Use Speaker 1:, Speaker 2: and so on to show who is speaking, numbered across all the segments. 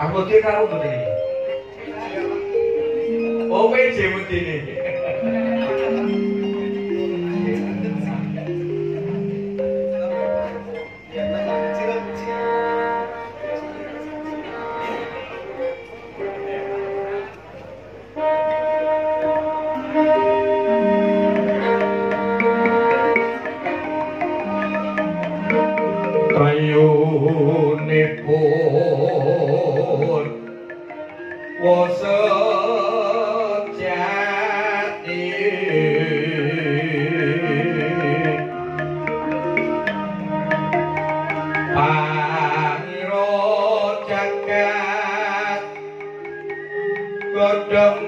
Speaker 1: Mas Mudi karo Mudi. Oh, WJ Mudi ini. Kayunipun wasejati Paniro jagat godhong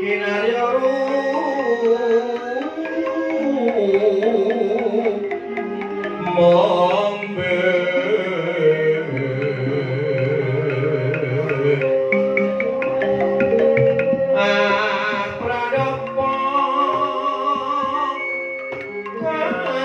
Speaker 1: kinaryaru Kembang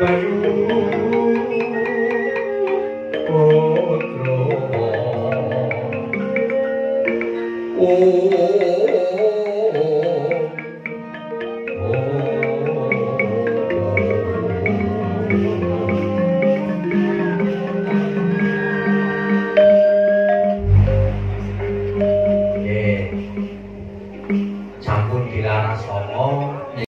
Speaker 1: Bayu